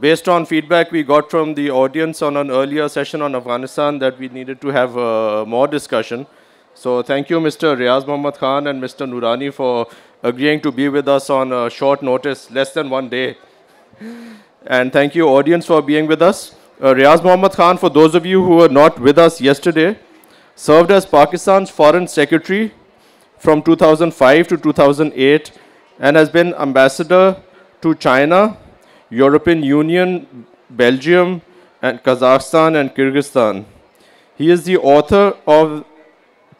based on feedback we got from the audience on an earlier session on Afghanistan that we needed to have uh, more discussion. So thank you, Mr. Riaz Muhammad Khan and Mr. Noorani for agreeing to be with us on a short notice, less than one day. And thank you, audience, for being with us. Uh, Riaz Mohammad Khan, for those of you who were not with us yesterday, served as Pakistan's Foreign Secretary from 2005 to 2008 and has been ambassador to China, European Union, Belgium, and Kazakhstan and Kyrgyzstan. He is the author of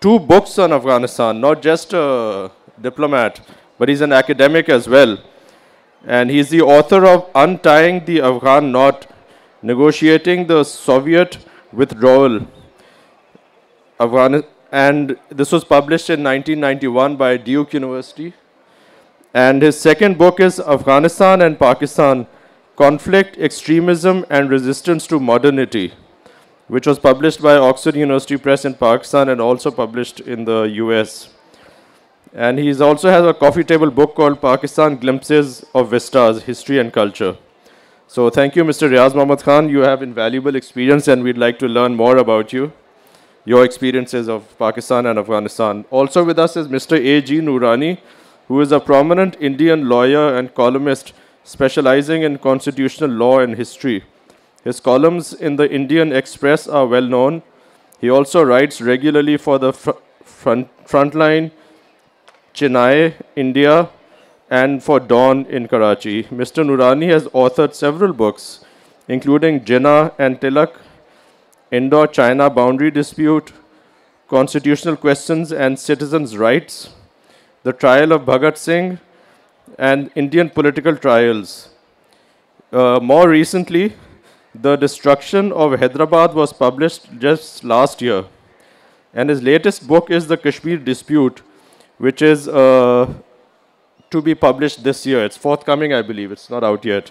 two books on Afghanistan, not just a diplomat, but he's an academic as well. And he's the author of Untying the Afghan Knot, Negotiating the Soviet Withdrawal. And this was published in 1991 by Duke University. And his second book is Afghanistan and Pakistan, Conflict, Extremism and Resistance to Modernity which was published by Oxford University Press in Pakistan and also published in the US. And he also has a coffee table book called Pakistan Glimpses of Vistas, History and Culture. So thank you, Mr. Riaz Mohammad Khan. You have invaluable experience and we'd like to learn more about you, your experiences of Pakistan and Afghanistan. Also with us is Mr. A.G. Noorani, who is a prominent Indian lawyer and columnist specializing in constitutional law and history. His columns in the Indian Express are well known. He also writes regularly for the fr front, Frontline, Chennai, India, and for Dawn in Karachi. Mr. Noorani has authored several books, including Jinnah and Tilak, Indo-China Boundary Dispute, Constitutional Questions and Citizens' Rights, The Trial of Bhagat Singh, and Indian Political Trials. Uh, more recently, the Destruction of Hyderabad was published just last year. And his latest book is The Kashmir Dispute, which is uh, to be published this year. It's forthcoming, I believe. It's not out yet.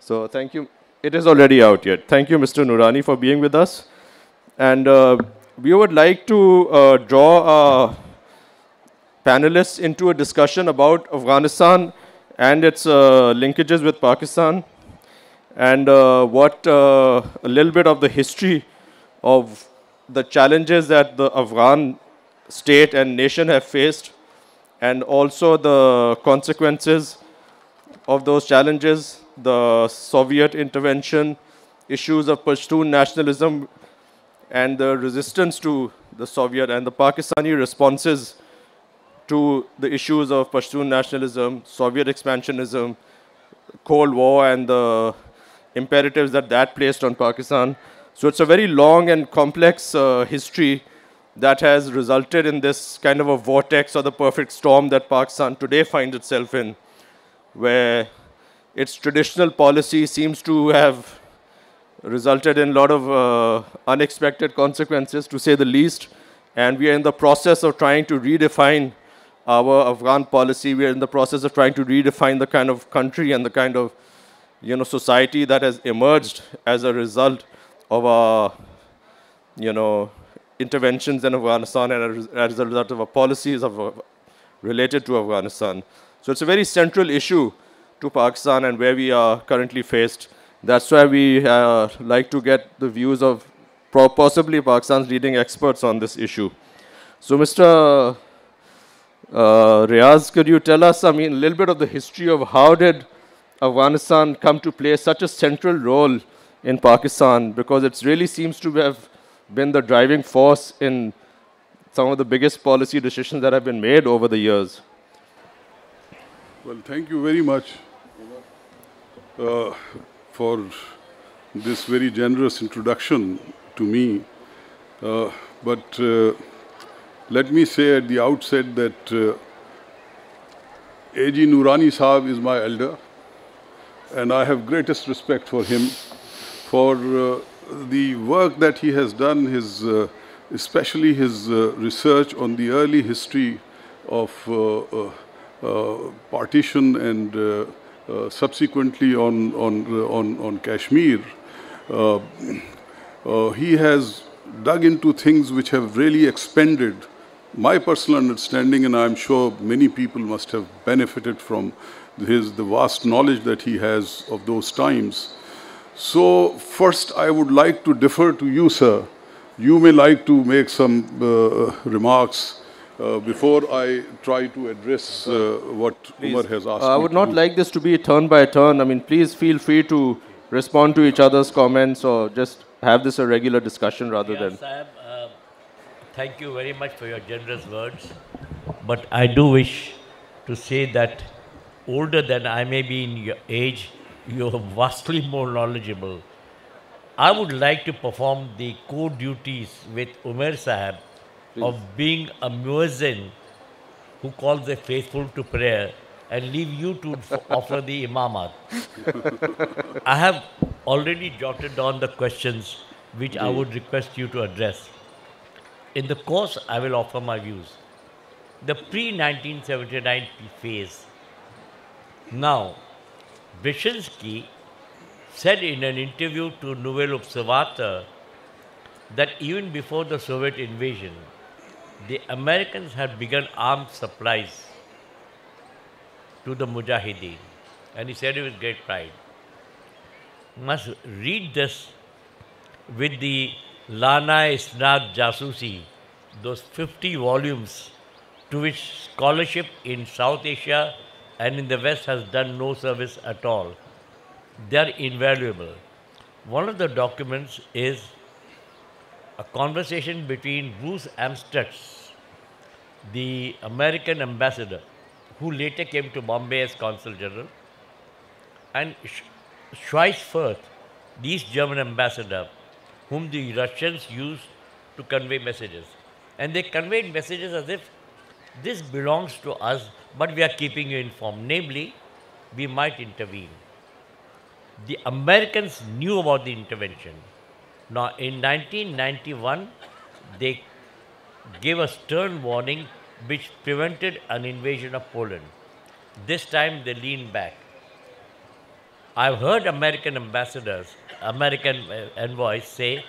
So thank you. It is already out yet. Thank you, Mr. Noorani, for being with us. And uh, we would like to uh, draw panelists into a discussion about Afghanistan and its uh, linkages with Pakistan and uh, what uh, a little bit of the history of the challenges that the Afghan state and nation have faced, and also the consequences of those challenges, the Soviet intervention, issues of Pashtun nationalism, and the resistance to the Soviet and the Pakistani responses to the issues of Pashtun nationalism, Soviet expansionism, Cold War, and the imperatives that that placed on Pakistan. So it's a very long and complex uh, history that has resulted in this kind of a vortex or the perfect storm that Pakistan today finds itself in, where its traditional policy seems to have resulted in a lot of uh, unexpected consequences, to say the least. And we are in the process of trying to redefine our Afghan policy. We are in the process of trying to redefine the kind of country and the kind of you know, society that has emerged as a result of our, you know, interventions in Afghanistan and as a result of our policies of, uh, related to Afghanistan. So it's a very central issue to Pakistan and where we are currently faced. That's why we uh, like to get the views of possibly Pakistan's leading experts on this issue. So Mr. Uh, Riaz, could you tell us, I mean, a little bit of the history of how did Afghanistan come to play such a central role in Pakistan because it really seems to have been the driving force in some of the biggest policy decisions that have been made over the years. Well, thank you very much uh, for this very generous introduction to me. Uh, but uh, let me say at the outset that uh, A.G. Saab is my elder and I have greatest respect for him for uh, the work that he has done, his, uh, especially his uh, research on the early history of uh, uh, uh, partition and subsequently on, on, on, on Kashmir. he has dug into things which have really expanded my personal understanding, and I'm sure many people must have benefited from his, the vast knowledge that he has of those times. So first I would like to defer to you, sir. You may like to make some uh, remarks uh, before I try to address uh, what please. Umar has asked. I would not like this to be a turn by turn. I mean, please feel free to respond to each other's comments or just have this a regular discussion rather yeah, than. Thank you very much for your generous words. But I do wish to say that older than I may be in your age, you're vastly more knowledgeable. I would like to perform the core duties with Umar Sahab Please. of being a muezzin who calls the faithful to prayer and leave you to offer the imamat. I have already jotted down the questions which I would request you to address. In the course, I will offer my views. The pre-1979 phase. Now, Brzezinski said in an interview to Nouvel Observateur that even before the Soviet invasion, the Americans had begun arms supplies to the Mujahideen. And he said it with great pride. Must read this with the Lana Isnad Jasusi, those 50 volumes to which scholarship in South Asia and in the West has done no service at all. They are invaluable. One of the documents is a conversation between Bruce Amstutz, the American ambassador, who later came to Bombay as consul general, and Schweisfurth, the East German ambassador, whom the Russians used to convey messages. And they conveyed messages as if this belongs to us, but we are keeping you informed. Namely, we might intervene the Americans knew about the intervention. Now, in 1991, they gave a stern warning which prevented an invasion of Poland. This time they leaned back. I've heard American ambassadors, American uh, envoys say,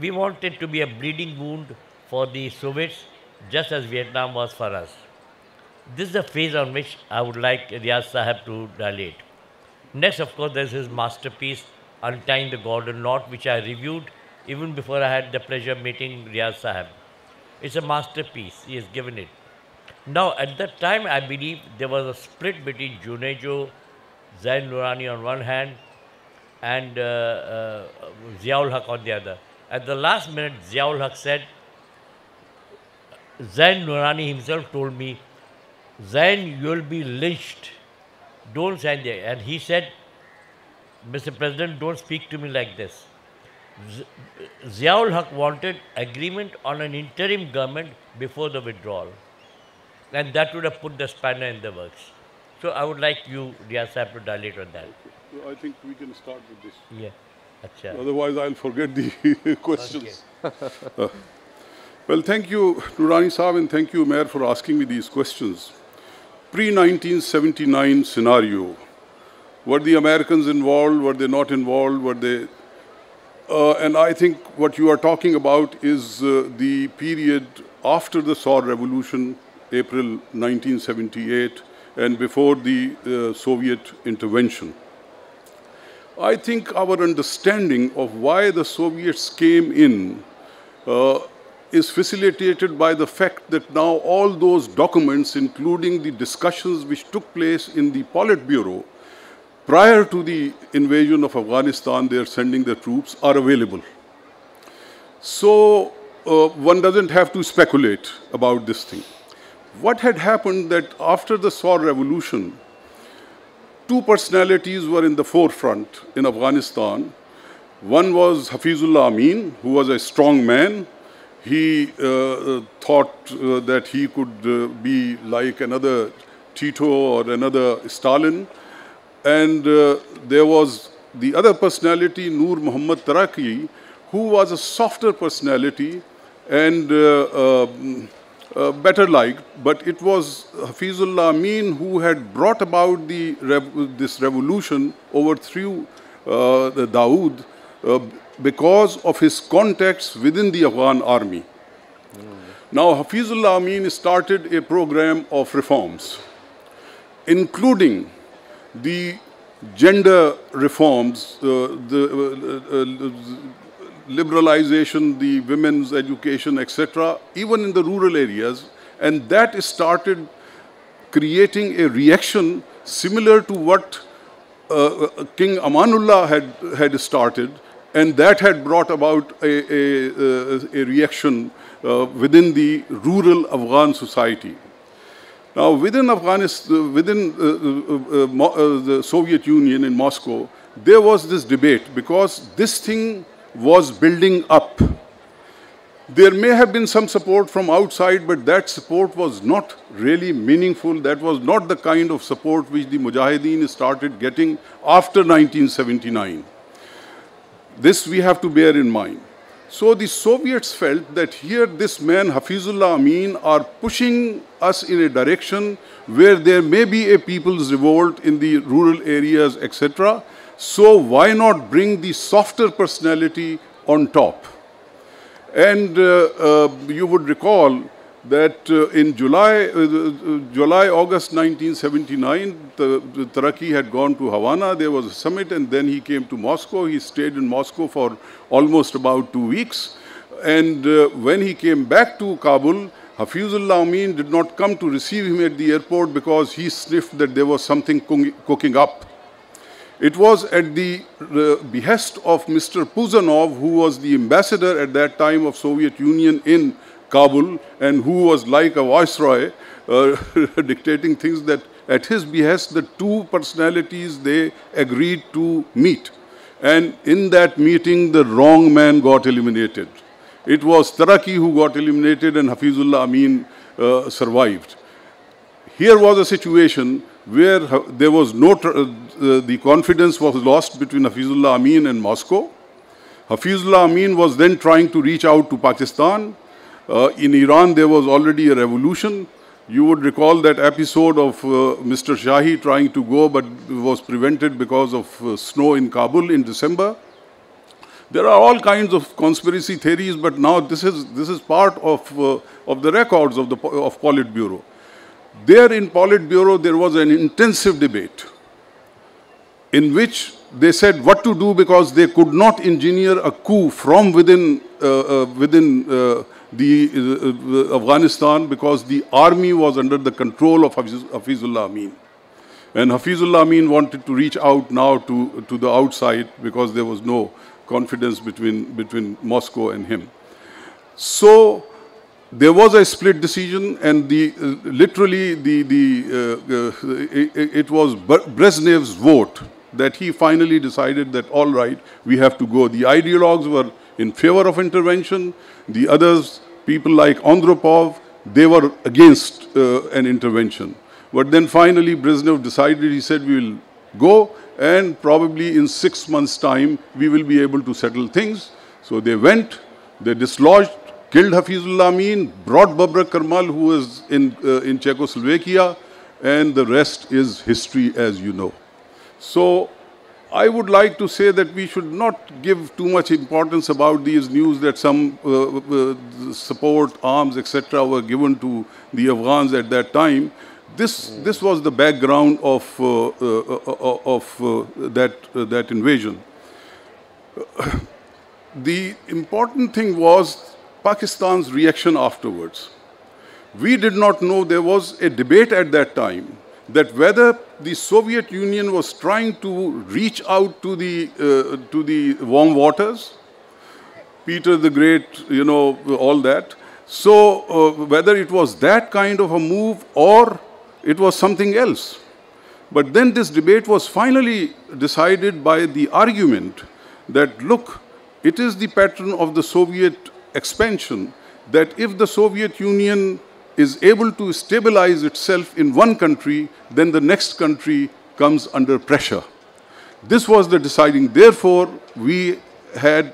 we want it to be a bleeding wound for the Soviets just as Vietnam was for us. This is the phase on which I would like Riaz Sahib to dilate. Next, of course, there's his masterpiece, Untying the Golden Knot, which I reviewed even before I had the pleasure of meeting Riaz Sahib. It's a masterpiece. He has given it. Now, at that time, I believe there was a split between Junejo, Zain Noorani on one hand, and uh, uh, Ziaul Haq on the other. At the last minute, Ziaul Haq said, Zain Noorani himself told me, Zain, you'll be lynched don't sign there. And he said, Mr. President, don't speak to me like this. Ziaul Haq wanted agreement on an interim government before the withdrawal. And that would have put the spanner in the works. So I would like you, Riaz Sahib, to dilate on that. I think we can start with this. Yeah. Achha. Otherwise, I'll forget the questions. uh, well, thank you, Noorani Saab, and thank you, Mayor, for asking me these questions pre-1979 scenario. Were the Americans involved? Were they not involved? Were they? Uh, and I think what you are talking about is uh, the period after the Saur Revolution, April 1978, and before the uh, Soviet intervention. I think our understanding of why the Soviets came in uh, is facilitated by the fact that now all those documents, including the discussions which took place in the Politburo prior to the invasion of Afghanistan, they are sending their troops, are available. So uh, one doesn't have to speculate about this thing. What had happened that after the Saur revolution, two personalities were in the forefront in Afghanistan. One was Hafizullah Amin, who was a strong man, he uh, thought uh, that he could uh, be like another Tito or another Stalin. And uh, there was the other personality, Nur Muhammad Taraki, who was a softer personality and uh, uh, better liked. But it was Hafizullah Amin who had brought about the rev this revolution, overthrew the Dawood, because of his contacts within the Afghan army. Mm. Now, Hafizullah Amin started a program of reforms, including the gender reforms, uh, the uh, uh, liberalization, the women's education, etc., even in the rural areas. And that started creating a reaction similar to what uh, King Amanullah had, had started, and that had brought about a, a, a reaction uh, within the rural Afghan society. Now, within Afghanistan, within uh, uh, uh, the Soviet Union in Moscow, there was this debate because this thing was building up. There may have been some support from outside, but that support was not really meaningful. That was not the kind of support which the Mujahideen started getting after 1979. This we have to bear in mind. So the Soviets felt that here this man, Hafizullah Amin, are pushing us in a direction where there may be a people's revolt in the rural areas, etc. So why not bring the softer personality on top? And uh, uh, you would recall that uh, in July, uh, uh, July, August 1979, the, the Taraki had gone to Havana. There was a summit, and then he came to Moscow. He stayed in Moscow for almost about two weeks. And uh, when he came back to Kabul, Hafizullah Amin did not come to receive him at the airport because he sniffed that there was something cooking up. It was at the behest of Mr. Puzanov, who was the ambassador at that time of Soviet Union in Kabul and who was like a viceroy uh, dictating things that at his behest the two personalities they agreed to meet. And in that meeting the wrong man got eliminated. It was Taraki who got eliminated and Hafizullah Amin uh, survived. Here was a situation where there was no, the confidence was lost between Hafizullah Amin and Moscow. Hafizullah Amin was then trying to reach out to Pakistan. Uh, in Iran, there was already a revolution. You would recall that episode of uh, Mr. Shahi trying to go but was prevented because of uh, snow in Kabul in December. There are all kinds of conspiracy theories, but now this is, this is part of, uh, of the records of the of Politburo. There in Politburo, there was an intensive debate in which they said what to do because they could not engineer a coup from within, uh, uh, within uh, the uh, Afghanistan because the army was under the control of Hafiz, Hafizullah Amin. And Hafizullah Amin wanted to reach out now to, to the outside because there was no confidence between, between Moscow and him. So there was a split decision and the, uh, literally the, the, uh, it, it, was Brezhnev's vote that he finally decided that all right, we have to go. The ideologues were in favor of intervention. The others, people like Andropov, they were against uh, an intervention. But then finally Brezhnev decided, he said, we will go and probably in six months' time, we will be able to settle things. So they went, they dislodged, killed Hafizullah Amin, brought Babrak Karmal, who was in, uh, in Czechoslovakia, and the rest is history as you know. So I would like to say that we should not give too much importance about these news that some uh, uh, support, arms, etc. were given to the Afghans at that time. This, this was the background of, uh, uh, uh of that, that invasion. the important thing was Pakistan's reaction afterwards. We did not know there was a debate at that time that whether the Soviet Union was trying to reach out to the, uh, to the warm waters, Peter the Great, you know, all that. So uh, whether it was that kind of a move or it was something else. But then this debate was finally decided by the argument that, look, it is the pattern of the Soviet expansion that if the Soviet Union is able to stabilize itself in one country, then the next country comes under pressure. This was the deciding. Therefore, we had,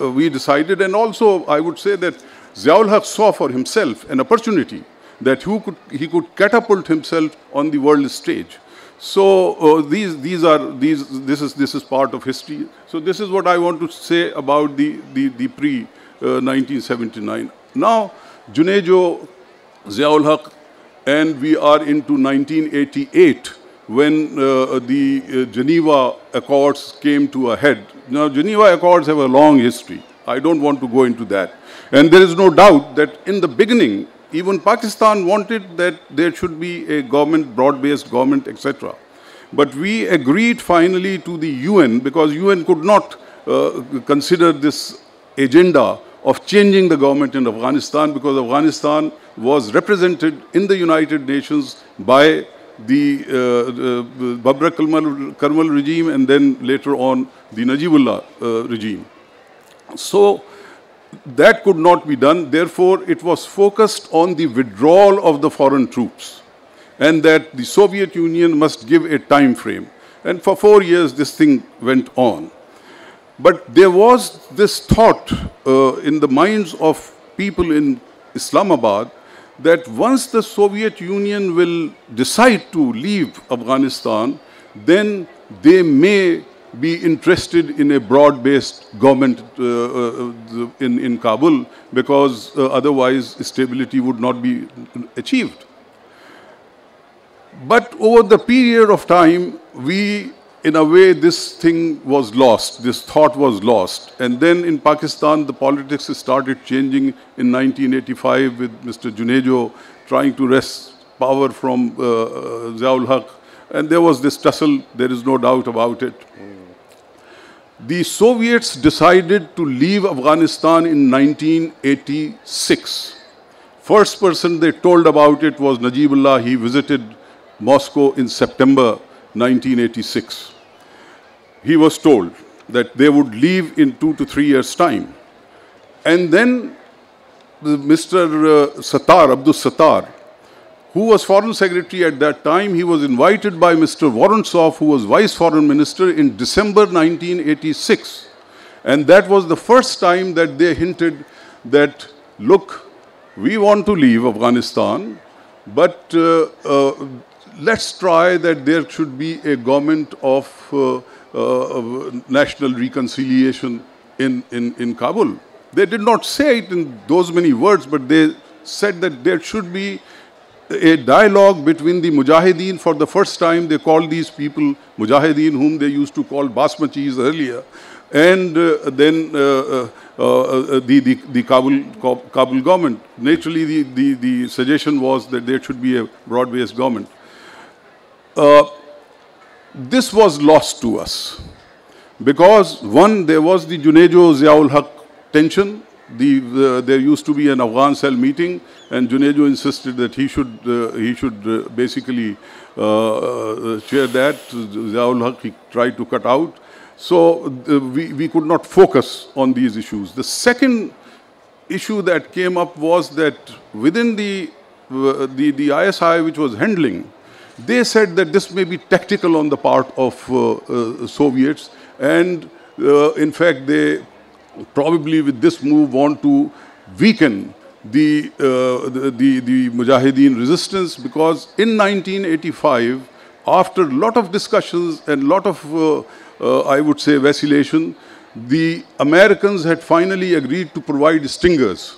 uh, we decided, and also I would say that Ziaul Haq saw for himself an opportunity that who could, he could catapult himself on the world stage. So uh, these, these are, these, this, is, this is part of history. So this is what I want to say about the, the, the pre-1979. Uh, now, Junejo Ziaul Haq, and we are into 1988. when uh, the uh, Geneva Accords came to a head. Now, Geneva Accords have a long history. I don't want to go into that. And there is no doubt that in the beginning, even Pakistan wanted that there should be a government, broad-based government, etc. But we agreed finally to the UN because UN could not uh, consider this agenda of changing the government in Afghanistan because Afghanistan was represented in the United Nations by the, uh, the Babrak Karmal regime and then later on the Najibullah uh, regime. So that could not be done. Therefore, it was focused on the withdrawal of the foreign troops and that the Soviet Union must give a time frame. And for four years, this thing went on. But there was this thought uh, in the minds of people in Islamabad that once the Soviet Union will decide to leave Afghanistan, then they may be interested in a broad-based government uh, uh, in, in Kabul because uh, otherwise stability would not be achieved. But over the period of time, we, in a way, this thing was lost, this thought was lost. And then in Pakistan, the politics started changing in 1985 with Mr. Junejo trying to wrest power from uh, Ziaul Haq. And there was this tussle, there is no doubt about it. The Soviets decided to leave Afghanistan in 1986. First person they told about it was Najibullah. He visited Moscow in September 1986. He was told that they would leave in two to three years' time. And then Mr. Uh, Sattar, Abdul Sattar, who was foreign secretary at that time, he was invited by Mr. Vorontsov, who was vice foreign minister, in December 1986. And that was the first time that they hinted that, look, we want to leave Afghanistan, but uh, uh, let's try that there should be a government of, uh, national reconciliation in, in, in Kabul. They did not say it in those many words, but they said that there should be a dialogue between the Mujahideen. For the first time, they called these people Mujahideen, whom they used to call Basmachis earlier, and uh, then uh, uh, uh the, the, the Kabul, Kabul government. Naturally, the, the, the suggestion was that there should be a broad-based government. Uh, this was lost to us because one, there was the Junejo Ziaul Haq tension. The, uh, there used to be an Afghan cell meeting, and Junejo insisted that he should uh, he should uh, basically uh, uh, chair that. Ziaul Haq tried to cut out, so we we could not focus on these issues. The second issue that came up was that within the the the ISI, which was handling they said that this may be tactical on the part of uh, uh, Soviets, and uh, in fact, they probably with this move want to weaken the, uh, the, the, the Mujahideen resistance because in 1985, after a lot of discussions and a lot of, uh, uh, I would say, vacillation, the Americans had finally agreed to provide stingers.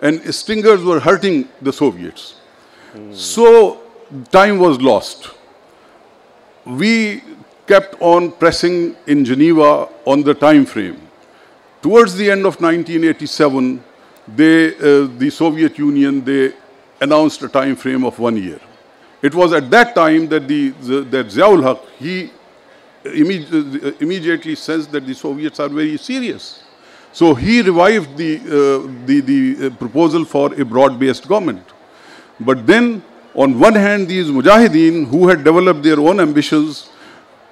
And stingers were hurting the Soviets. Mm. So time was lost. We kept on pressing in Geneva on the time frame. Towards the end of 1987, they, uh, the Soviet Union, they announced a time frame of one year. It was at that time that, the, the that Ziaul Haq, he imme immediately sensed that the Soviets are very serious. So he revived the, uh, the, the uh, proposal for a broad-based government. But then on one hand, these mujahideen who had developed their own ambitions,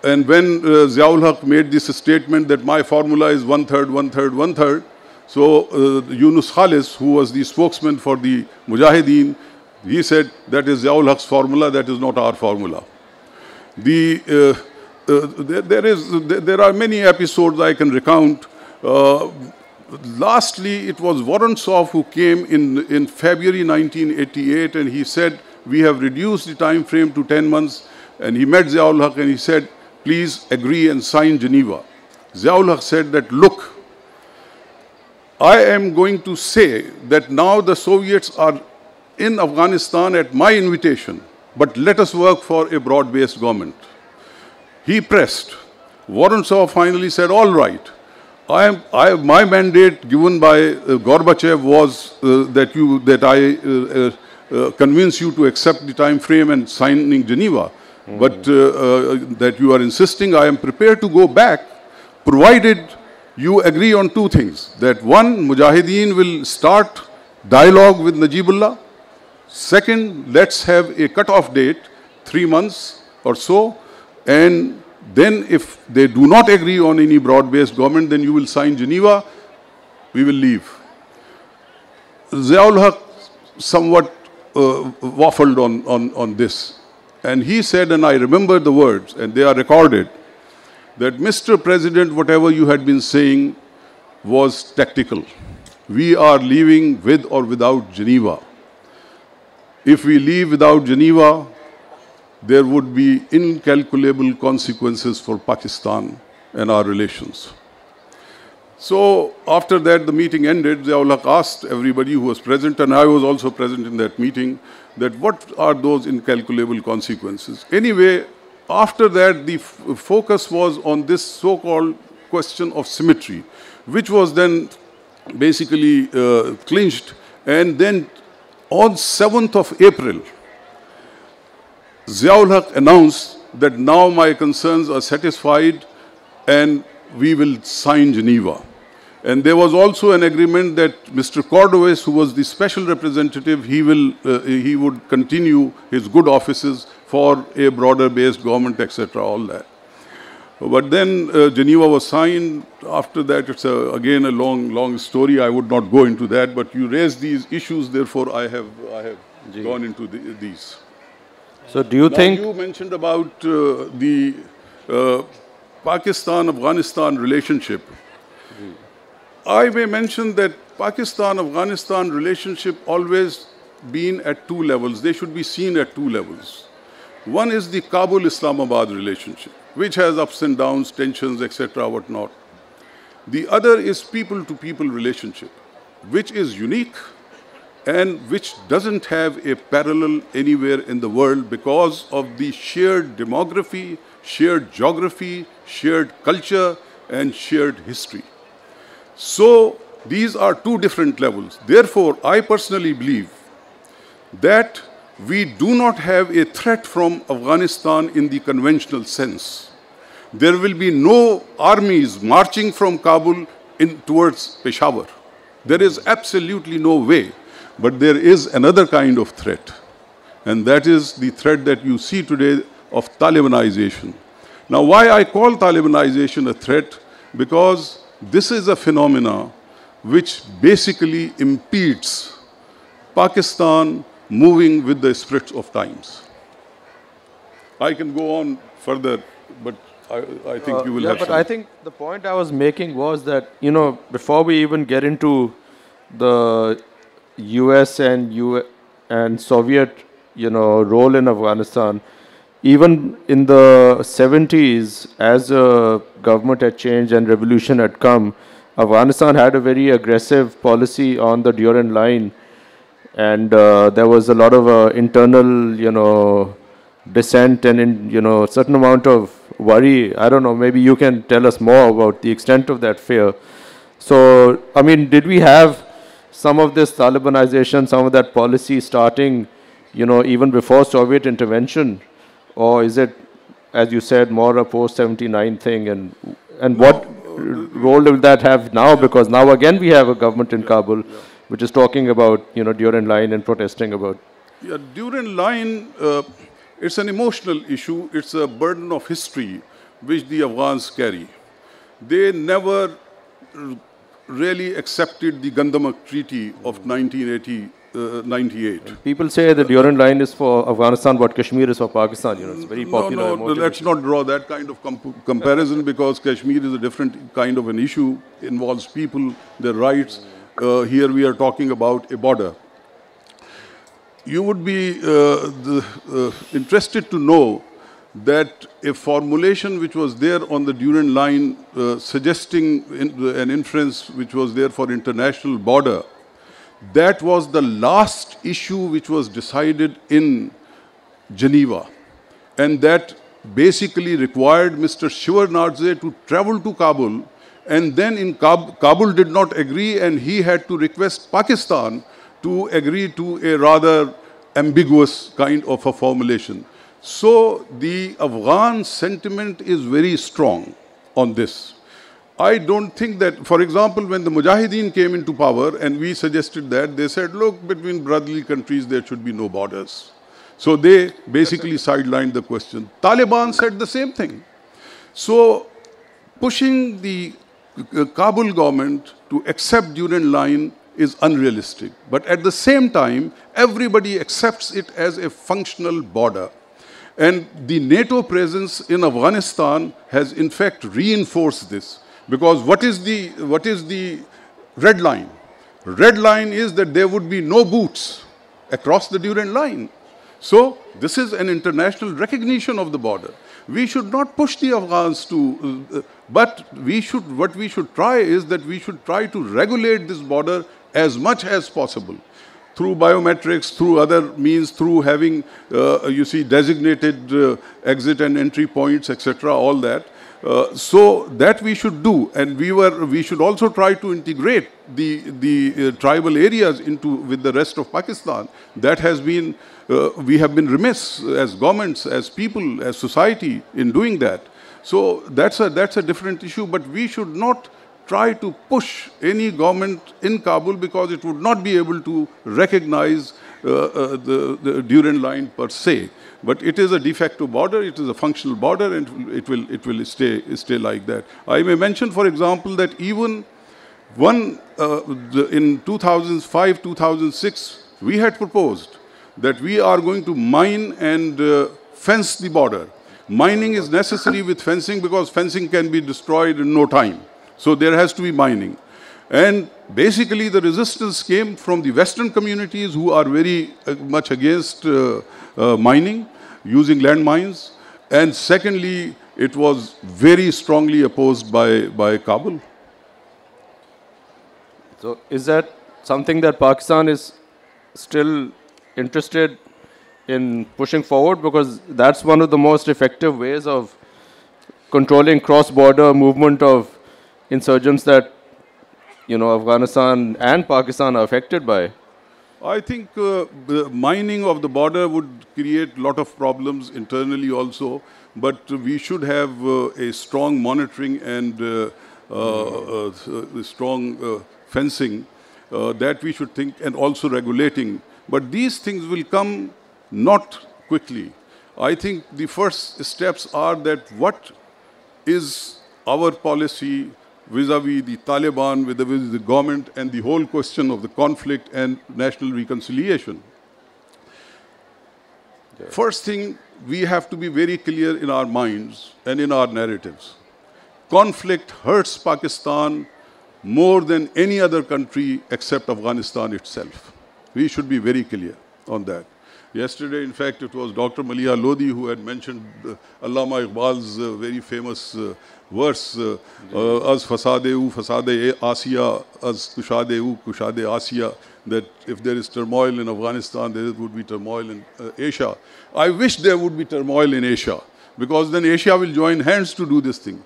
and when uh, Ziaul Haq made this statement that my formula is one third, one third, one third, so uh, Yunus Khalis, who was the spokesman for the mujahideen, he said that is Ziaul Haq's formula, that is not our formula. The, uh, uh, there, there, is, there are many episodes I can recount. Uh, lastly, it was Vorontsov who came in, in February 1988 and he said we have reduced the time frame to 10 months. And he met Ziaul Haq and he said, please agree and sign Geneva. Ziaul Haq said that, look, I am going to say that now the Soviets are in Afghanistan at my invitation. but let us work for a broad-based government. He pressed. Shaw finally said, all right, I am, I, my mandate given by uh, Gorbachev was uh, that, you, that I uh, uh, uh convince you to accept the time frame and signing Geneva. Mm. But uh, that you are insisting, I am prepared to go back, provided you agree on two things. That one, Mujahideen will start dialogue with Najibullah. Second, let's have a cut-off date, three months or so, and then if they do not agree on any broad-based government, then you will sign Geneva, we will leave. Ziaul Haq somewhat uh, Uh, waffled on, on, on this. And he said, and I remember the words, and they are recorded, that Mr. President, whatever you had been saying was tactical. We are leaving with or without Geneva. If we leave without Geneva, there would be incalculable consequences for Pakistan and our relations. So after that, the meeting ended. Ziaul Haq asked everybody who was present, and I was also present in that meeting, that what are those incalculable consequences? Anyway, after that, the focus was on this so-called question of symmetry, which was then basically uh, clinched. And then on 7th of April, Ziaul announced that now my concerns are satisfied and we will sign Geneva. And there was also an agreement that Mr. Cordovez, who was the special representative, he, will, uh, he would continue his good offices for a broader based government, etc., all that. But then uh, Geneva was signed. After that, it's a, again a long, long story. I would not go into that. But you raised these issues, therefore I have, I have gone into the, these. So do you now think... You mentioned about uh, the uh, Pakistan-Afghanistan relationship. I may mention that Pakistan-Afghanistan relationship always been at two levels. They should be seen at two levels. One is the Kabul-Islamabad relationship, which has ups and downs, tensions, etc., whatnot. The other is people-to-people -people relationship, which is unique and which doesn't have a parallel anywhere in the world because of the shared demography, shared geography, shared culture, and shared history. So these are two different levels. Therefore, I personally believe that we do not have a threat from Afghanistan in the conventional sense. There will be no armies marching from Kabul in, towards Peshawar. There is absolutely no way. But there is another kind of threat, and that is the threat that you see today of Talibanization. Now, why I call Talibanization a threat? Because this is a phenomena which basically impedes Pakistan moving with the spirit of times. I can go on further, but I, I think uh, you will yeah, have. But some. I think the point I was making was that you know before we even get into the US and U and Soviet, you know, role in Afghanistan. Even in the 70s, as a government had changed and revolution had come, Afghanistan had a very aggressive policy on the Durand line, and uh, there was a lot of uh, internal, you know, dissent and in, you know, certain amount of worry. I don't know. Maybe you can tell us more about the extent of that fear. So, I mean, did we have some of this Talibanization, some of that policy starting, you know, even before Soviet intervention? Or is it, as you said, more a post-79 thing? And, and no, what role will that have now? Because now again we have a government in yeah, Kabul yeah. which is talking about, you know, Durand Line and protesting about. Yeah, Durand Line, uh, it's an emotional issue. It's a burden of history which the Afghans carry. They never really accepted the Gandamak Treaty of 1980. Uh, 98. People say the Durand line is for Afghanistan, but Kashmir is for Pakistan. You know, it's very popular. No, no, let's not draw that kind of comparison because Kashmir is a different kind of an issue. Involves people, their rights. Uh, here we are talking about a border. You would be uh, the, uh, interested to know that a formulation which was there on the Durand line uh, suggesting in, an inference which was there for international border, that was the last issue which was decided in Geneva. And that basically required Mr. Shevardnadze to travel to Kabul. And then in Kab Kabul did not agree and he had to request Pakistan to agree to a rather ambiguous kind of a formulation. So the Afghan sentiment is very strong on this. I don't think that, for example, when the Mujahideen came into power and we suggested that, they said, look, between brotherly countries there should be no borders. So they basically sidelined the question. Taliban said the same thing. So pushing the uh, Kabul government to accept Durand line is unrealistic. But at the same time, everybody accepts it as a functional border. And the NATO presence in Afghanistan has in fact reinforced this. Because what is the, what is the red line? Red line is that there would be no boots across the Durand line. So this is an international recognition of the border. We should not push the Afghans to, uh, but we should, what we should try is that we should try to regulate this border as much as possible through biometrics, through other means, through having, uh, you see, designated uh, exit and entry points, etc., all that. Uh, so that we should do, and we were we should also try to integrate the the uh, tribal areas into with the rest of Pakistan. That has been uh, we have been remiss as governments, as people, as society in doing that. So that's a that's a different issue. But we should not try to push any government in Kabul because it would not be able to recognize uh, uh, the, the Durand line per se. But it is a de facto border, it is a functional border, and it will, it will stay, stay like that. I may mention, for example, that even one, uh, the, in 2005, 2006, we had proposed that we are going to mine and uh, fence the border. Mining is necessary with fencing because fencing can be destroyed in no time. So there has to be mining. And basically the resistance came from the Western communities who are very uh, much against uh, uh, mining using landmines. And secondly, it was very strongly opposed by, by Kabul. So is that something that Pakistan is still interested in pushing forward? Because that's one of the most effective ways of controlling cross-border movement of insurgents that you know Afghanistan and Pakistan are affected by. I think uh, the mining of the border would create a lot of problems internally also, but we should have uh, a strong monitoring and uh, uh, uh strong uh, fencing that we should think and also regulating. But these things will come not quickly. I think the first steps are that what is our policy vis-a-vis the Taliban, vis-a-vis the government, and the whole question of the conflict and national reconciliation. Yeah. First thing, we have to be very clear in our minds and in our narratives. Conflict hurts Pakistan more than any other country except Afghanistan itself. We should be very clear on that. Yesterday, in fact, it was Dr. Maleeha Lodhi who had mentioned uh, Allama Iqbal's uh, very famous uh, verse, uh, uh, Az fasade u fasade Asiya, Az kushade u kushade Asiya, that if there is turmoil in Afghanistan, there would be turmoil in uh, Asia. I wish there would be turmoil in Asia, because then Asia will join hands to do this thing.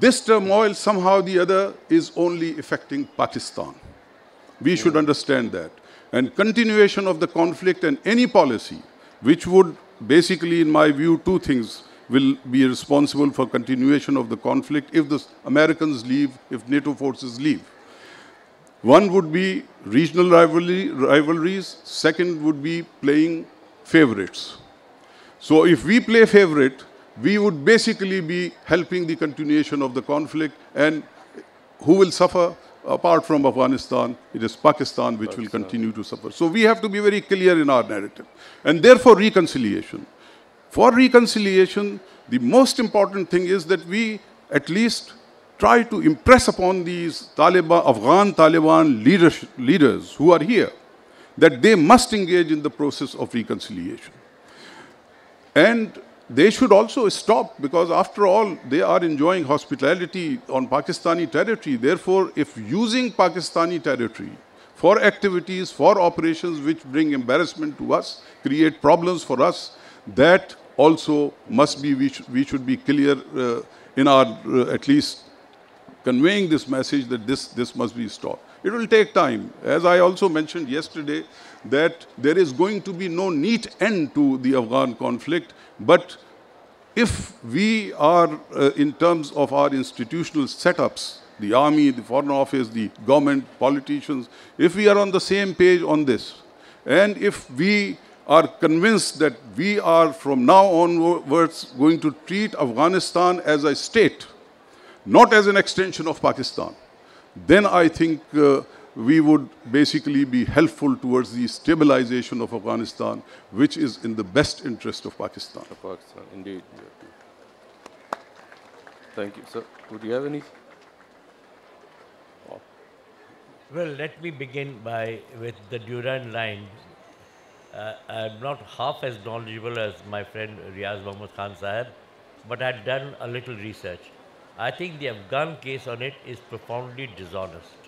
This turmoil, somehow the other, is only affecting Pakistan. We should understand that and continuation of the conflict and any policy which would basically, in my view, two things will be responsible for continuation of the conflict if the Americans leave, if NATO forces leave. One would be regional rivalry, rivalries. Second would be playing favorites. So if we play favorite, we would basically be helping the continuation of the conflict and who will suffer? Apart from Afghanistan, it is Pakistan which Pakistan. will continue to suffer. So we have to be very clear in our narrative. And therefore, reconciliation. For reconciliation, the most important thing is that we at least try to impress upon these Taliban, Afghan Taliban leaders, leaders who are here that they must engage in the process of reconciliation. And they should also stop because after all, they are enjoying hospitality on Pakistani territory. Therefore, if using Pakistani territory for activities, for operations which bring embarrassment to us, create problems for us, that also must be, we, sh we should be clear uh, in our, uh, at least conveying this message that this, this must be stopped. It will take time. As I also mentioned yesterday, that there is going to be no neat end to the Afghan conflict, but if we are, uh, in terms of our institutional setups, the army, the foreign office, the government, politicians, if we are on the same page on this, and if we are convinced that we are from now onwards going to treat Afghanistan as a state, not as an extension of Pakistan, then I think uh, we would basically be helpful towards the stabilization of Afghanistan, which is in the best interest of Pakistan. Of Pakistan, indeed. Thank you. Sir, would you have any? Well, let me begin by with the Durand line. Uh, I'm not half as knowledgeable as my friend Riaz Mohammad Khan Sahib, but I've done a little research. I think the Afghan case on it is profoundly dishonest.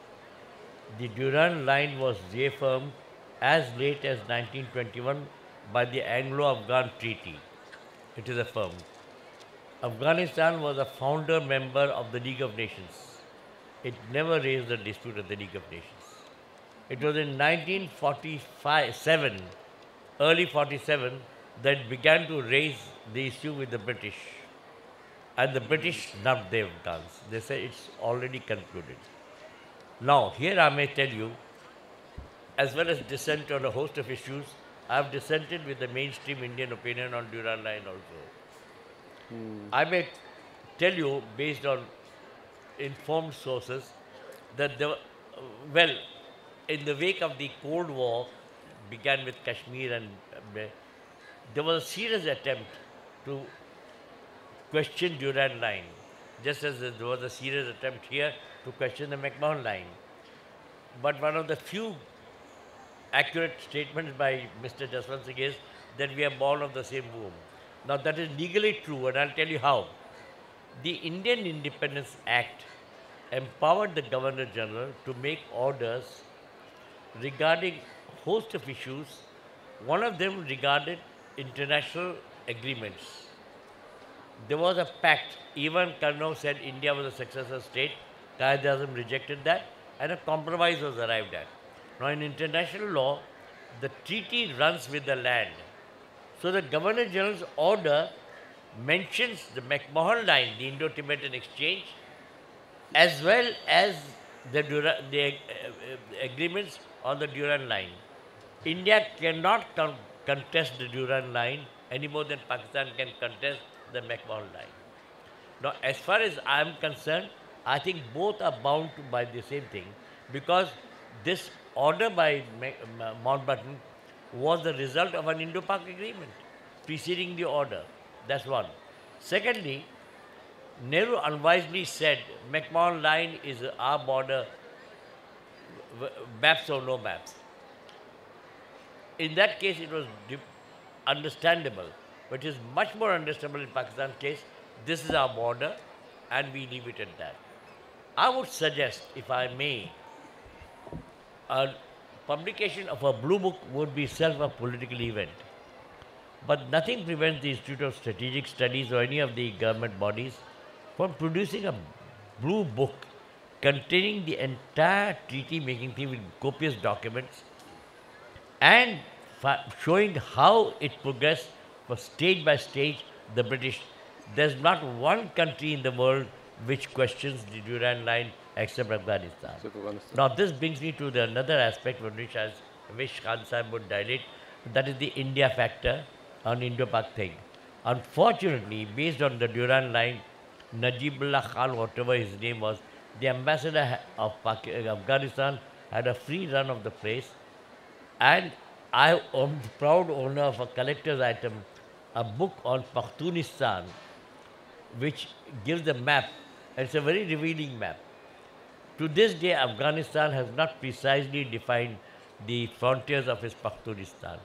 The Durand line was reaffirmed as late as 1921 by the Anglo-Afghan Treaty. It is affirmed. Afghanistan was a founder member of the League of Nations. It never raised a dispute at the League of Nations. It was in 1947, early 47, that it began to raise the issue with the British. And the British snubbed the Afghans. They said it's already concluded. Now, here I may tell you, as well as dissent on a host of issues, I have dissented with the mainstream Indian opinion on Durand Line also. Hmm. I may tell you, based on informed sources, that the, well, in the wake of the Cold War, began with Kashmir and uh, there was a serious attempt to question Durand line, just as there was a serious attempt here to question the McMahon line. But one of the few accurate statements by Mr. Jaswant Singh is that we are born of the same womb. Now that is legally true and I'll tell you how. The Indian Independence Act empowered the Governor General to make orders regarding host of issues. One of them regarded international agreements there was a pact. Even Karnaugh said India was a successor state. Quaid-e-Azam rejected that and a compromise was arrived at. Now in international law, the treaty runs with the land. So the Governor General's order mentions the McMahon line, the Indo-Tibetan exchange, as well as the, Dura the uh, uh, agreements on the Durand line. India cannot contest the Durand line any more than Pakistan can contest the McMahon line. Now, as far as I am concerned, I think both are bound by the same thing because this order by Mountbatten was the result of an Indo-Pak agreement preceding the order. That's one. Secondly, Nehru unwisely said McMahon line is our border, maps or no maps. In that case, it was understandable it is much more understandable in Pakistan's case, this is our border and we leave it at that. I would suggest, if I may, a publication of a blue book would be itself a political event. But nothing prevents the Institute of Strategic Studies or any of the government bodies from producing a blue book containing the entire treaty making thing with copious documents and showing how it progressed for stage by stage the British. There's not one country in the world which questions the Durand line except Afghanistan. Now this brings me to the another aspect on which I wish Khan Sahib would dilate, that is the India factor on Indo-Pak thing. Unfortunately, based on the Durand line, Najibullah Khan, whatever his name was, the ambassador of uh, Afghanistan had a free run of the place and I am the proud owner of a collector's item a book on Pakhtunistan, which gives the map. It's a very revealing map. To this day, Afghanistan has not precisely defined the frontiers of its Pakhtunistan.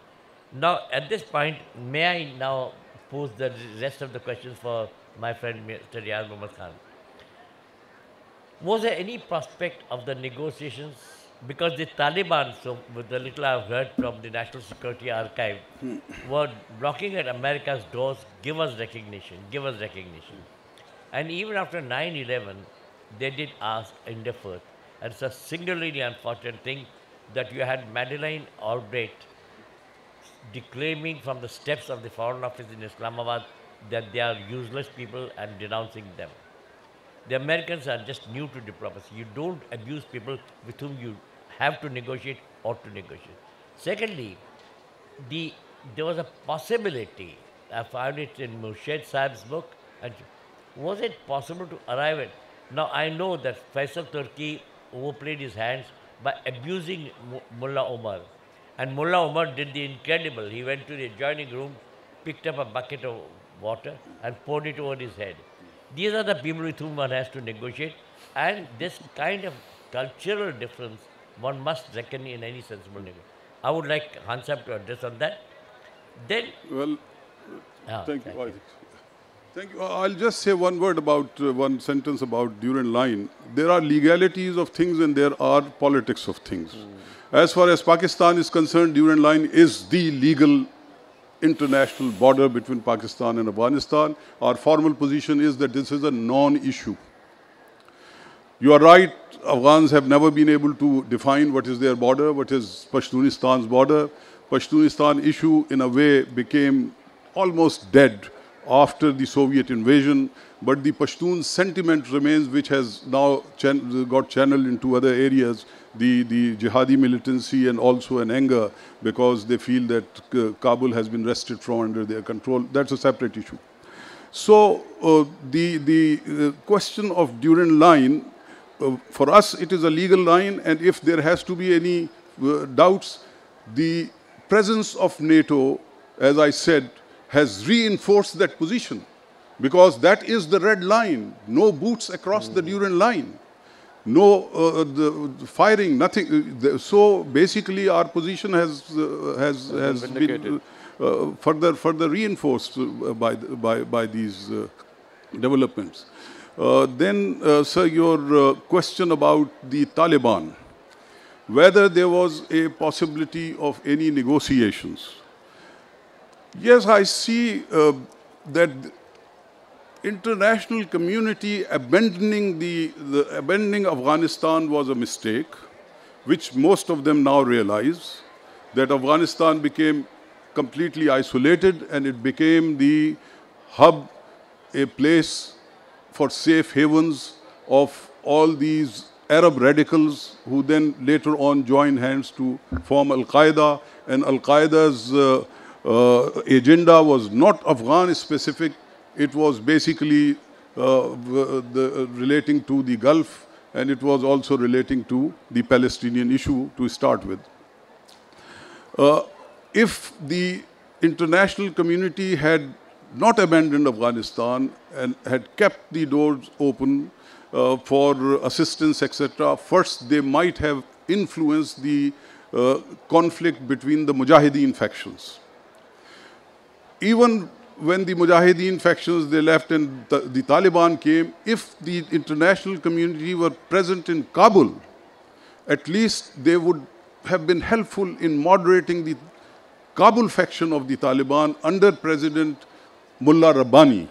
Now, at this point, may I now pose the rest of the questions for my friend Mr. Riaz Muhammad Khan. Was there any prospect of the negotiations because the Taliban, so with the little I've heard from the National Security Archive, were knocking at America's doors, give us recognition, give us recognition. And even after 9-11, they did ask in deferred. And it's a singularly unfortunate thing that you had Madeleine Albright declaiming from the steps of the Foreign Office in Islamabad that they are useless people and denouncing them. The Americans are just new to diplomacy. You don't abuse people with whom you have to negotiate or to negotiate. Secondly, the, there was a possibility, I found it in Murshed Sahib's book, and was it possible to arrive at, now I know that Faisal Turki overplayed his hands by abusing Mullah Omar. And Mullah Omar did the incredible. He went to the adjoining room, picked up a bucket of water and poured it over his head. These are the people with whom one has to negotiate. And this kind of cultural difference one must reckon in any sensible negotiation. I would like Khan Sahib to address on that. Then. Well, ah, thank, thank, you. Thank you. I'll just say one word about uh, one sentence about Durand line. There are legalities of things and there are politics of things. Mm. As far as Pakistan is concerned, Durand line is the legal international border between Pakistan and Afghanistan. Our formal position is that this is a non-issue. You are right, Afghans have never been able to define what is their border, what is Pashtunistan's border. Pashtunistan issue in a way became almost dead after the Soviet invasion, but the Pashtun sentiment remains, which has now chan got channeled into other areas, the, the jihadi militancy and also an anger because they feel that Kabul has been wrested from under their control. That's a separate issue. So uh, the, the uh, question of Durand line for us, it is a legal line, and if there has to be any uh, doubts, the presence of NATO, as I said, has reinforced that position because that is the red line. No boots across mm. the Durand line. No uh, the firing, nothing. Uh, so basically, our position has uh, has has been uh, further further reinforced by by by these developments. Uh, then, uh, sir, your uh, question about the Taliban, whether there was a possibility of any negotiations. Yes, I see that international community abandoning the, the abandoning Afghanistan was a mistake, which most of them now realize that Afghanistan became completely isolated and it became the hub, a place for safe havens of all these Arab radicals who then later on joined hands to form Al-Qaeda. And Al-Qaeda's uh, uh, agenda was not Afghan specific. It was basically uh, the, relating to the Gulf and it was also relating to the Palestinian issue to start with. Uh, if the international community had not abandoned Afghanistan and had kept the doors open uh, for assistance, etc., first they might have influenced the uh, conflict between the Mujahideen factions. Even when the Mujahideen factions they left and the, the Taliban came, if the international community were present in Kabul, at least they would have been helpful in moderating the Kabul faction of the Taliban under President Mullah Rabbani.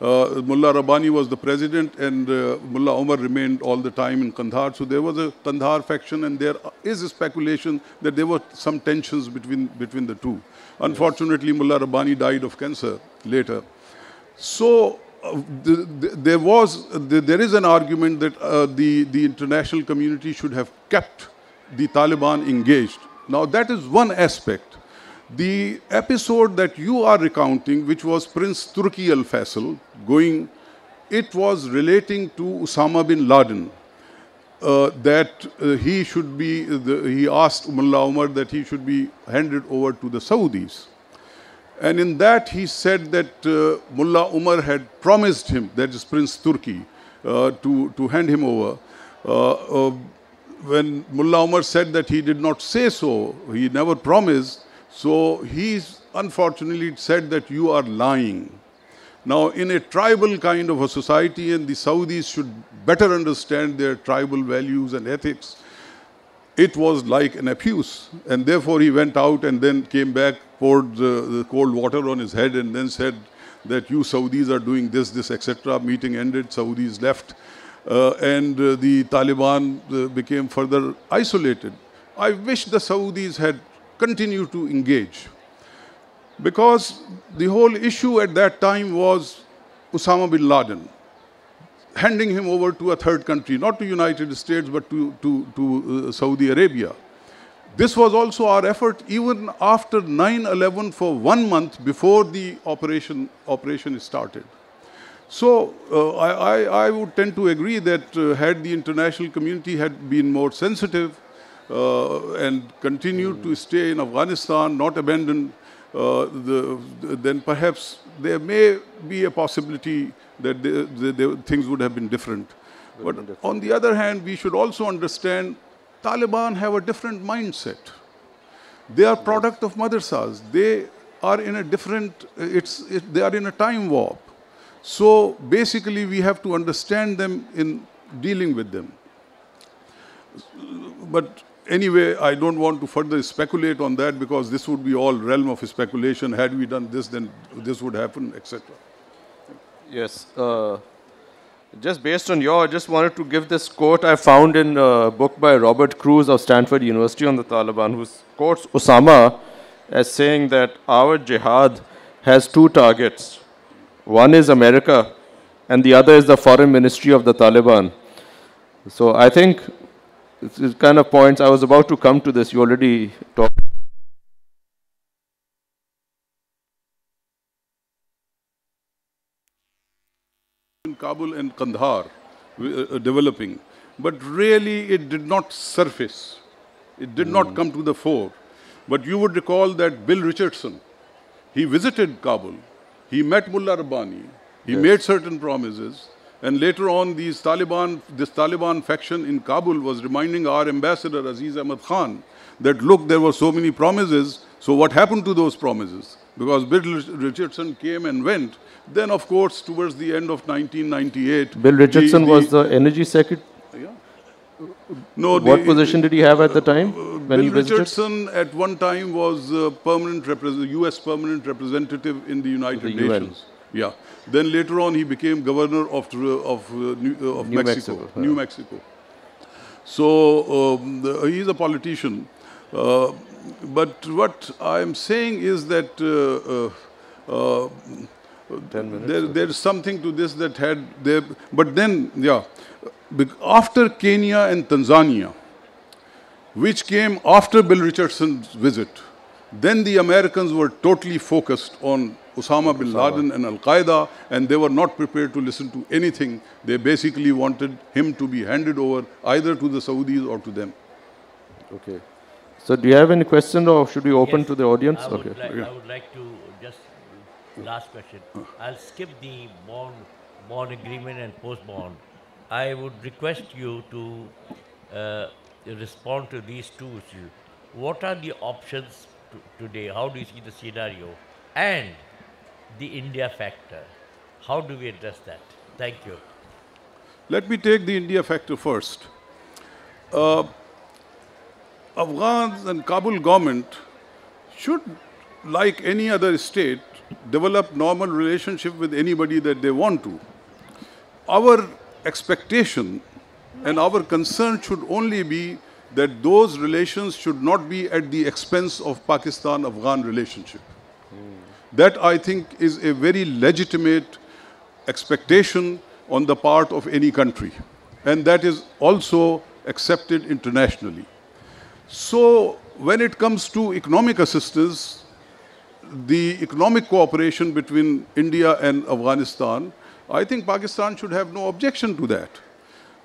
Uh, Mullah Rabbani was the president and uh, Mullah Omar remained all the time in Kandahar. So there was a Kandahar faction and there is a speculation that there were some tensions between, between the two. Unfortunately, Mullah Rabbani died of cancer later. So uh, the, the, there was, the, there is an argument that uh, the, the international community should have kept the Taliban engaged. Now that is one aspect. The episode that you are recounting, which was Prince Turki Al Faisal going, it was relating to Osama bin Laden. Uh, that uh, he should be, the, he asked Mullah Umar that he should be handed over to the Saudis. And in that he said that uh, Mullah Umar had promised him, that is Prince Turki, uh, to, to hand him over. Uh, uh, when Mullah Umar said that he did not say so, he never promised, so he's unfortunately said that you are lying. Now, in a tribal kind of a society, and the Saudis should better understand their tribal values and ethics, it was like an abuse. And therefore he went out and then came back, poured the, the cold water on his head and then said that you Saudis are doing this, this, etc. Meeting ended, Saudis left. Uh, and uh, the Taliban uh, became further isolated. I wish the Saudis had continued to engage because the whole issue at that time was Osama bin Laden handing him over to a third country, not to United States, but to, to, to uh, Saudi Arabia. This was also our effort even after 9-11 for one month before the operation, operation started. So uh, I, I, I, would tend to agree that uh, had the international community had been more sensitive and continued mm. to stay in Afghanistan, not abandon uh, the, then perhaps there may be a possibility that the, the, the things would have been different. But on the other hand, we should also understand Taliban have a different mindset. They are product of madrasas. They are in a different, it's, it, they are in a time warp. So basically we have to understand them in dealing with them. But anyway, I don't want to further speculate on that because this would be all realm of speculation. Had we done this, then this would happen, etc. Yes. Uh, just based on your, I just wanted to give this quote I found in a book by Robert Crews of Stanford University on the Taliban, who quotes Osama as saying that our jihad has two targets. One is America, and the other is the foreign ministry of the Taliban. So I think it's kind of points. I was about to come to this. You already talked. In Kabul and Kandahar uh, uh, developing. But really it did not surface. It did mm. not come to the fore. But you would recall that Bill Richardson, he visited Kabul. He met Mullah Rabbani. He yes. made certain promises. And later on, these Taliban, this Taliban faction in Kabul was reminding our ambassador, Aziz Ahmad Khan, that look, there were so many promises. So what happened to those promises? Because Bill Richardson came and went. Then, of course, towards the end of 1998... Bill Richardson the, the, was the energy secretary? Yeah. No, what the, position did he have at the time uh, when Bill he visited? Richardson at one time was permanent U.S. permanent representative in the United the Nations. UN. Yeah. Then later on, he became governor of, of, uh, New, uh, of New Mexico, Mexico, New Mexico. So um, the, he's a politician. Uh, but what I'm saying is that uh, uh, uh, there, there's something to this that had there, but then, yeah, after Kenya and Tanzania, which came after Bill Richardson's visit, then the Americans were totally focused on Osama bin Laden and Al Qaeda, and they were not prepared to listen to anything. They basically wanted him to be handed over either to the Saudis or to them. Okay. So, do you have any question, or should we open yes, to the audience? I okay. Like, yeah. I would like to just last question. I'll skip the Bonn, Bonn agreement and post Bonn. I would request you to uh, respond to these two issues. What are the options today? How do you see the scenario? And the India factor. How do we address that? Thank you. Let me take the India factor first. Uh, Afghans and Kabul government should, like any other state, develop normal relationship with anybody that they want to. Our expectation and our concern should only be that those relations should not be at the expense of Pakistan-Afghan relationship. That, I think, is a very legitimate expectation on the part of any country. And that is also accepted internationally. So, when it comes to economic assistance, the economic cooperation between India and Afghanistan, I think Pakistan should have no objection to that.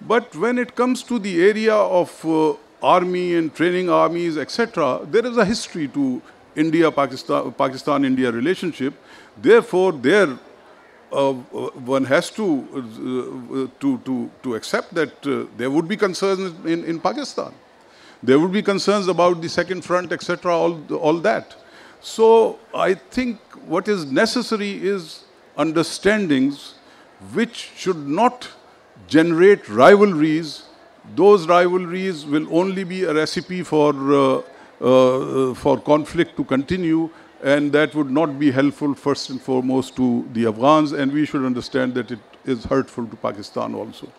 But when it comes to the area of uh, army and training armies, etc., there is a history to India, Pakistan, Pakistan India relationship. Therefore, there uh, one has to, uh, to, to, to accept that uh, there would be concerns in, in Pakistan. There would be concerns about the second front, etc., all, all that. So I think what is necessary is understandings which should not generate rivalries those rivalries will only be a recipe for, uh, uh, for conflict to continue and that would not be helpful first and foremost to the Afghans and we should understand that it is hurtful to Pakistan also.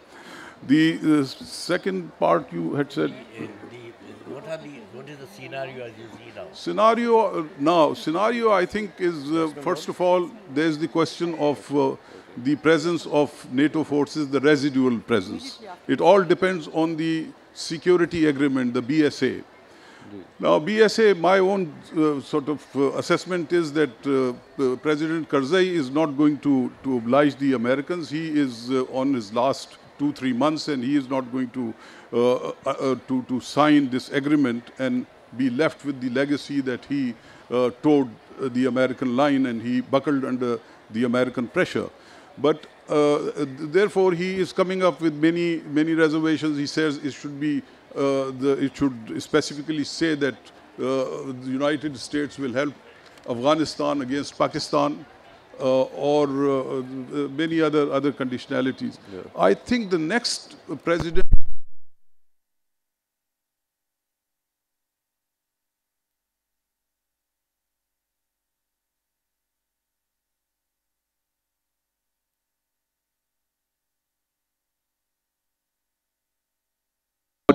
The uh, second part you had said. what, are the, what is the scenario as you see now? Scenario uh, now, scenario I think is uh, first of all there is the question of uh, the presence of NATO forces, the residual presence. It all depends on the security agreement, the BSA. Now, BSA, my own uh, sort of uh, assessment is that uh, President Karzai is not going to, to oblige the Americans. He is uh, on his last two, three months, and he is not going to, uh, uh, to, to sign this agreement and be left with the legacy that he toed the American line and he buckled under the American pressure. But therefore, he is coming up with many, many reservations. He says it should be, the, it should specifically say that uh, the United States will help Afghanistan against Pakistan. Uh, or uh, many other other conditionalities. Yeah. I think the next president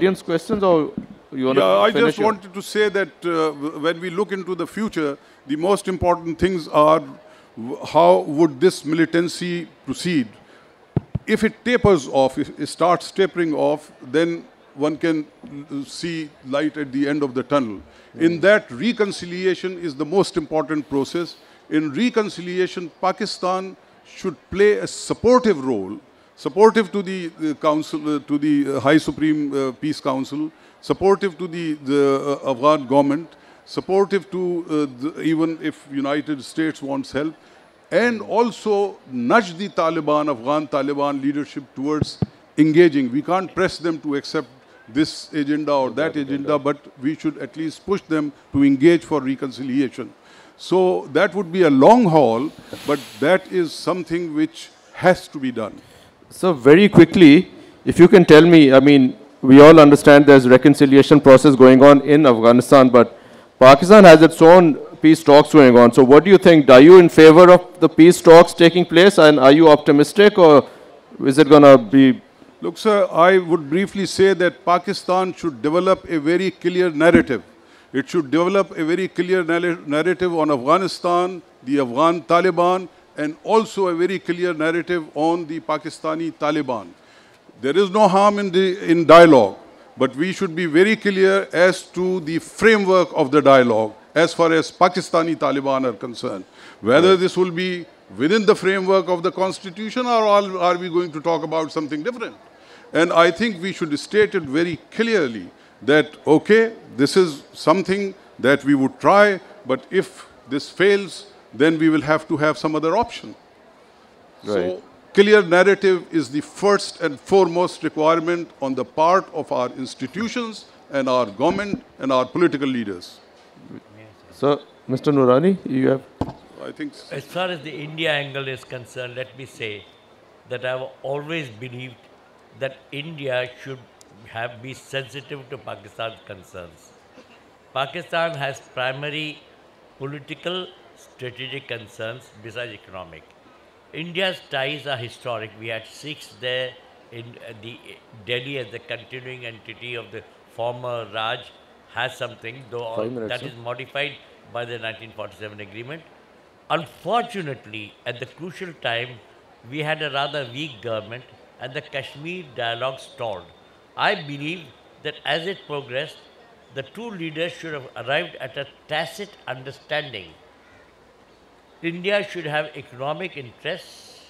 audience questions or you want yeah, to I just wanted to say that uh, when we look into the future, the most important things are how would this militancy proceed? If it tapers off, if it starts tapering off, then one can see light at the end of the tunnel. Mm. In that, reconciliation is the most important process. In reconciliation, Pakistan should play a supportive role supportive to the, the council, uh, to the uh, High Supreme uh, Peace Council, supportive to the, the uh, Afghan government, supportive to the, even if United States wants help, and also nudge the Taliban, Afghan Taliban leadership towards engaging. We can't press them to accept this agenda or that agenda, but we should at least push them to engage for reconciliation. So that would be a long haul, but that is something which has to be done. So very quickly, if you can tell me, I mean, we all understand there's reconciliation process going on in Afghanistan, but Pakistan has its own peace talks going on. So what do you think? Are you in favor of the peace talks taking place and are you optimistic or is it going to be... Look, sir, I would briefly say that Pakistan should develop a very clear narrative. It should develop a very clear narrative on Afghanistan, the Afghan Taliban, and also a very clear narrative on the Pakistani Taliban. There is no harm in, the, in dialogue, but we should be very clear as to the framework of the dialogue as far as Pakistani Taliban are concerned. Whether this will be within the framework of the constitution or are we going to talk about something different? And I think we should state it very clearly that, okay, this is something that we would try, but if this fails, then we will have to have some other option. Right. So clear narrative is the first and foremost requirement on the part of our institutions and our government and our political leaders. So, Mr. Noorani, you have... I think... As far as the India angle is concerned, let me say that I've always believed that India should have be sensitive to Pakistan's concerns. Pakistan has primary political strategic concerns besides economic. India's ties are historic. We had six there in uh, the uh, Delhi as the continuing entity of the former Raj has something, though all, minutes, that is modified by the 1947 agreement. Unfortunately, at the crucial time, we had a rather weak government and the Kashmir dialogue stalled. I believe that as it progressed, the two leaders should have arrived at a tacit understanding India should have economic interests,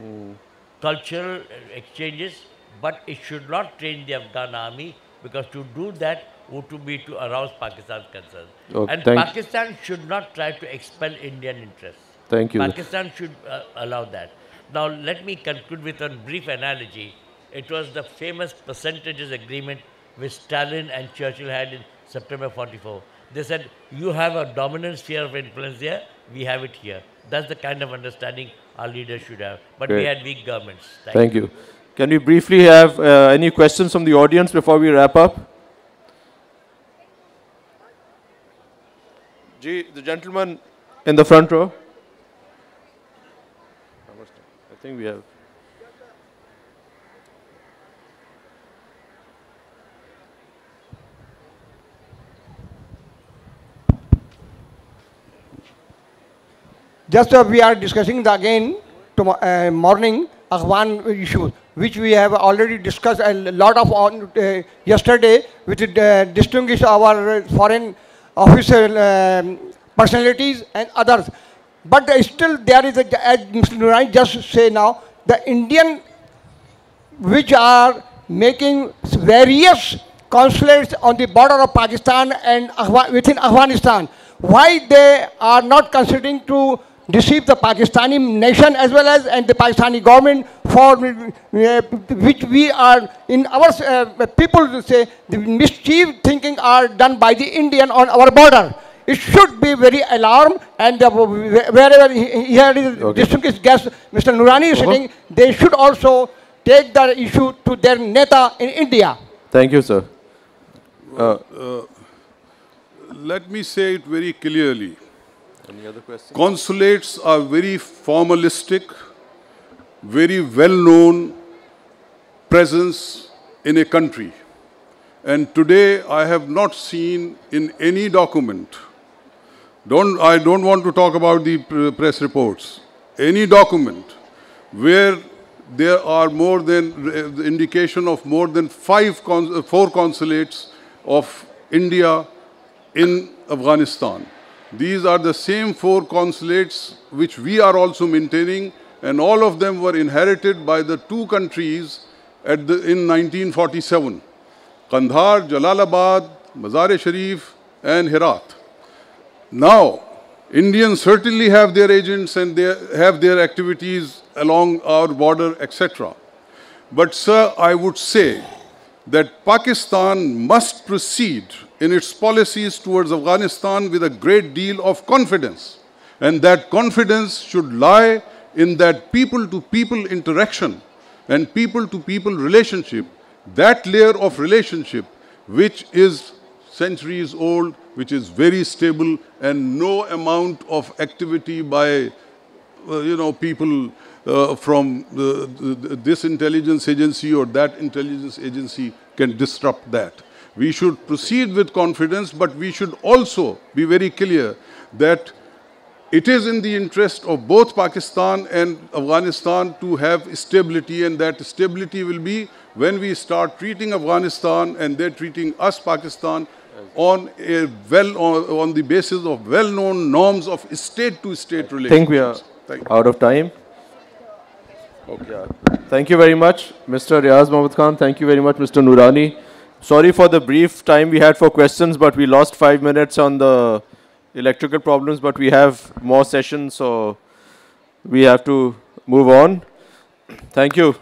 mm. cultural exchanges, but it should not train the Afghan army because to do that would be to arouse Pakistan's concerns. Oh, and Pakistan should not try to expel Indian interests. Thank you. Pakistan should uh, allow that. Now, let me conclude with a brief analogy. It was the famous percentages agreement which Stalin and Churchill had in September 44. They said, you have a dominant sphere of influence there, we have it here. That's the kind of understanding our leaders should have. But Great. we had weak governments. Thank, Thank you. you. Can we briefly have uh, any questions from the audience before we wrap up? G, the gentleman in the front row. I think we have. Just uh, we are discussing the again tomorrow uh, morning Afghan issues, which we have already discussed a lot of on uh, yesterday, which uh, distinguished our foreign official um, personalities and others. But uh, still there is, a, as Mr. Noorani just say now, the Indian which are making various consulates on the border of Pakistan and within Afghanistan. Why they are not considering to deceive the Pakistani nation as well as and the Pakistani government for uh, which we are in our uh, people say the mischief thinking are done by the Indian on our border. It should be very alarm and uh, wherever here is okay. distinguished guest Mr. Noorani is uh -huh. sitting, they should also take the issue to their neta in India. Thank you, sir. Uh, let me say it very clearly. Any other questions? Consulates are very formalistic, very well-known presence in a country. And today I have not seen in any document, don't, I don't want to talk about the press reports, any document where there are more than, the indication of more than five, cons four consulates of India in Afghanistan. These are the same four consulates which we are also maintaining and all of them were inherited by the two countries the, in 1947. Kandahar, Jalalabad, Mazar-e-Sharif and Herat. Now, Indians certainly have their agents and they have their activities along our border, etc. But sir, I would say that Pakistan must proceed in its policies towards Afghanistan with a great deal of confidence. And that confidence should lie in that people-to-people -people interaction and people-to-people -people relationship, that layer of relationship which is centuries old, which is very stable, and no amount of activity by, uh, you know, people uh, from the, the, this intelligence agency or that intelligence agency can disrupt that. We should proceed with confidence, but we should also be very clear that it is in the interest of both Pakistan and Afghanistan to have stability, and that stability will be when we start treating Afghanistan and they're treating us, Pakistan, on a well on, on the basis of well-known norms of state-to-state relations. I think we are out of time. Okay. Thank you very much, Mr. Riaz Mohammad Khan. Thank you very much, Mr. Noorani. Sorry for the brief time we had for questions, but we lost five minutes on the electrical problems, but we have more sessions, so we have to move on. Thank you.